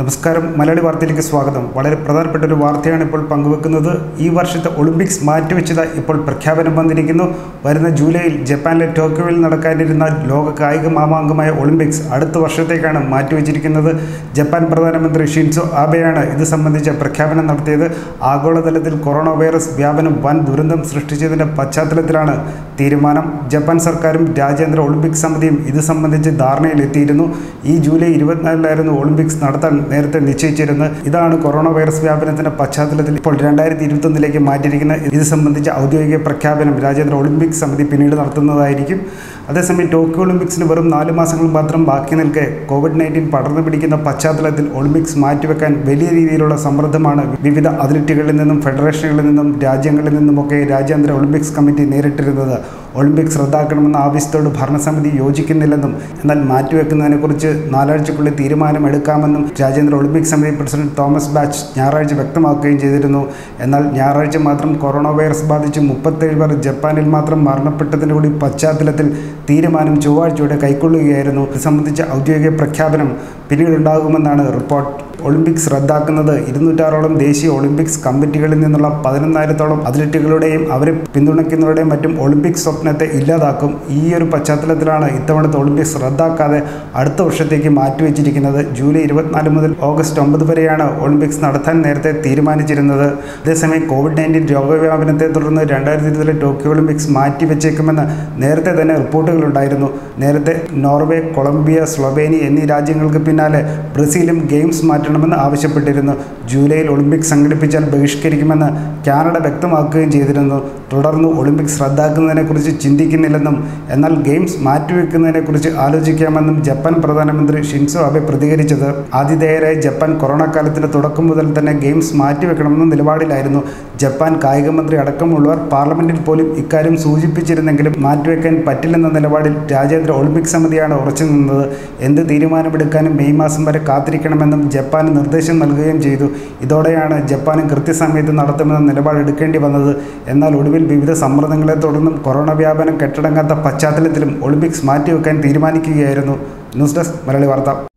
നമസ്കാരം. മലയാളി വാർത്തയിലേക്ക് സ്വാഗതം. വളരെ പ്രധാനപ്പെട്ട ഒരു വാർത്തയാണ് ഇപ്പോൾ പങ്കുവെക്കുന്നത്. ഈ വർഷത്തെ ഒളിമ്പിക്സ് മാറ്റിവെച്ചത് ഇപ്പോൾ പ്രഖ്യാപനം വന്നിരിക്കുന്നു. വരുന്ന ജൂലൈയിൽ ജപ്പാനിലെ ടോക്കിയോയിൽ നടക്കാനിരുന്ന ലോക കായിക മാമാങ്കമായ ഒളിമ്പിക്സ് അടുത്ത വർഷത്തേക്കാണ് മാറ്റിവെച്ചിരിക്കുന്നത്. ജപ്പാൻ പ്രധാനമന്ത്രി ഷിൻസോ ആബെയാണ് ഇത് സംബന്ധിച്ച പ്രഖ്യാപനം നടത്തിയത്. ആഗോളതലത്തിൽ കൊറോണ വൈറസ് വ്യാപനം വൻ ദുരന്തം സൃഷ്ടിച്ചതിന്റെ പശ്ചാത്തലത്തിലാണ് തീരുമാനം ജപ്പാൻ സർക്കാരും രാജ്യാന്തര ഒളിമ്പിക് സമിതിയും ഇത് സംബന്ധിച്ച് ധാരണയിലെത്തിയിരുന്നു. ഈ ജൂലൈ ഇരുപത്തിനാലിലായിരുന്നു ഒളിമ്പിക്സ് നടത്താൻ നേരത്തെ നിശ്ചയിച്ചിരുന്നത്. ഇതാണ് കൊറോണ വൈറസ് വ്യാപനത്തിന്റെ പശ്ചാത്തലത്തിൽ ഇപ്പോൾ രണ്ടായിരത്തി ഇരുപത്തൊന്നിലേക്ക് മാറ്റിയിരിക്കുന്നത് ഇത് സംബന്ധിച്ച ഔദ്യോഗിക പ്രഖ്യാപനം രാജ്യാന്തര ഒളിമ്പിക് സമിതി പിന്നീട് നടത്തുന്നതായിരിക്കും. അതേസമയം ടോക്കിയോ ഒളിമ്പിക്സിന് വെറും നാല് മാസങ്ങൾ മാത്രം ബാക്കി നിൽക്കെ കോവിഡ് നയന്റീൻ പടർന്നു പിടിക്കുന്ന പശ്ചാത്തലത്തിൽ ഒളിമ്പിക്സ് മാറ്റിവെക്കാൻ വലിയ രീതിയിലുള്ള സമ്മർദ്ദമാണ് വിവിധ അത്ലറ്റുകളിൽ നിന്നും ഫെഡറേഷനുകളിൽ നിന്നും രാജ്യങ്ങളിൽ നിന്നുമൊക്കെ രാജ്യാന്തര ഒളിമ്പിക്സ് കമ്മിറ്റി നേരിട്ടിരുന്നത്. ഒളിമ്പിക്സ് റദ്ദാക്കണമെന്ന ആവശ്യത്തോട് ഭരണസമിതി യോജിക്കുന്നില്ലെന്നും എന്നാൽ മാറ്റിവെക്കുന്നതിനെക്കുറിച്ച് നാലാഴ്ചക്കുള്ളിൽ തീരുമാനമെടുക്കാമെന്നും രാജ്യാന്തര ഒളിമ്പിക്സ് സമിതി പ്രസിഡന്റ് തോമസ് ബാച്ച് ഞായറാഴ്ച വ്യക്തമാക്കുകയും ചെയ്തിരുന്നു. എന്നാൽ ഞായറാഴ്ച മാത്രം കൊറോണ വൈറസ് ബാധിച്ച് മുപ്പത്തേഴ് പേർ ജപ്പാനിൽ മാത്രം മരണപ്പെട്ടതിന്റെ കൂടി പശ്ചാത്തലത്തിൽ തീരുമാനം ചൊവ്വാഴ്ചയോടെ കൈക്കൊള്ളുകയായിരുന്നു. ഇത് സംബന്ധിച്ച ഔദ്യോഗിക പ്രഖ്യാപനം പിന്നീടുണ്ടാകുമെന്നാണ് റിപ്പോർട്ട്. ഒളിമ്പിക്സ് റദ്ദാക്കുന്നത് ഇരുന്നൂറ്റാറോളം ദേശീയ ഒളിമ്പിക്സ് കമ്മിറ്റികളിൽ നിന്നുള്ള പതിനൊന്നായിരത്തോളം അത്ലറ്റുകളുടെയും അവരെ പിന്തുണയ്ക്കുന്നവരുടെയും മറ്റും ഒളിമ്പിക്സ് സ്വപ്നത്തെ ഇല്ലാതാക്കും. ഈ ഒരു പശ്ചാത്തലത്തിലാണ് ഇത്തവണത്തെ ഒളിമ്പിക്സ് റദ്ദാക്കാതെ അടുത്ത വർഷത്തേക്ക് മാറ്റിവെച്ചിരിക്കുന്നത്. ജൂലൈ ഇരുപത്തിനാല് മുതൽ ഓഗസ്റ്റ് ഒമ്പത് വരെയാണ് ഒളിമ്പിക്സ് നടത്താൻ നേരത്തെ തീരുമാനിച്ചിരുന്നത്. അതേസമയം കോവിഡ് നയന്റീൻ രോഗവ്യാപനത്തെ തുടർന്ന് രണ്ടായിരത്തി ഇരുപതിലെ ടോക്കിയോ ഒളിമ്പിക്സ് മാറ്റിവെച്ചേക്കുമെന്ന് നേരത്തെ തന്നെ റിപ്പോർട്ടുകളുണ്ടായിരുന്നു. നേരത്തെ നോർവേ കൊളംബിയ സ്ലൊവേനിയ എന്നീ രാജ്യങ്ങൾക്ക് പിന്നാലെ ബ്രസീലും ഗെയിംസ് മാറ്റണമെന്ന് ആവശ്യപ്പെട്ടിരുന്നു. ജൂലൈയിൽ ഒളിമ്പിക്സ് സംഘടിപ്പിച്ചാൽ ബഹിഷ്കരിക്കുമെന്ന് കാനഡ വ്യക്തമാക്കുകയും ചെയ്തിരുന്നു. തുടർന്ന് ഒളിമ്പിക്സ് റദ്ദാക്കുന്നതിനെക്കുറിച്ച് ചിന്തിക്കുന്നില്ലെന്നും എന്നാൽ ഗെയിംസ് മാറ്റിവെക്കുന്നതിനെക്കുറിച്ച് ആലോചിക്കാമെന്നും ജപ്പാൻ പ്രധാനമന്ത്രി ഷിൻസോ അബെ പ്രതികരിച്ചത്. ആതിഥേയരായ ജപ്പാൻ കൊറോണ കാലത്തിന്റെ തുടക്കം മുതൽ തന്നെ ഗെയിംസ് മാറ്റിവെക്കണമെന്ന നിലപാടിലായിരുന്നു ജപ്പാൻ കായികമന്ത്രി അടക്കമുള്ളവർ പാർലമെന്റിൽ പോലും ഇക്കാര്യം സൂചിപ്പിച്ചിരുന്നെങ്കിലും മാറ്റിവെക്കാൻ പറ്റില്ലെന്ന നിലപാടിൽ രാജ്യാന്തര ഒളിമ്പിക് സമിതിയാണ് ഉറച്ചു നിന്നത് എന്ത് തീരുമാനമെടുക്കാനും മെയ് മാസം വരെ കാത്തിരിക്കണമെന്നും ജപ്പാന് നിർദ്ദേശം നൽകുകയും ചെയ്തു. ഇതോടെയാണ് ജപ്പാനും കൃത്യസമയത്ത് നടത്തുമെന്ന നിലപാടെടുക്കേണ്ടി വന്നത്. എന്നാൽ ഒടുവിൽ വിവിധ സമ്മർദ്ദങ്ങളെ തുടർന്നും കൊറോണ വ്യാപനം കെട്ടടങ്ങാത്ത പശ്ചാത്തലത്തിലും ഒളിമ്പിക്സ് മാറ്റിവെക്കാൻ തീരുമാനിക്കുകയായിരുന്നു. ന്യൂസ് ഡെസ്ക് മലയാളി വാർത്ത.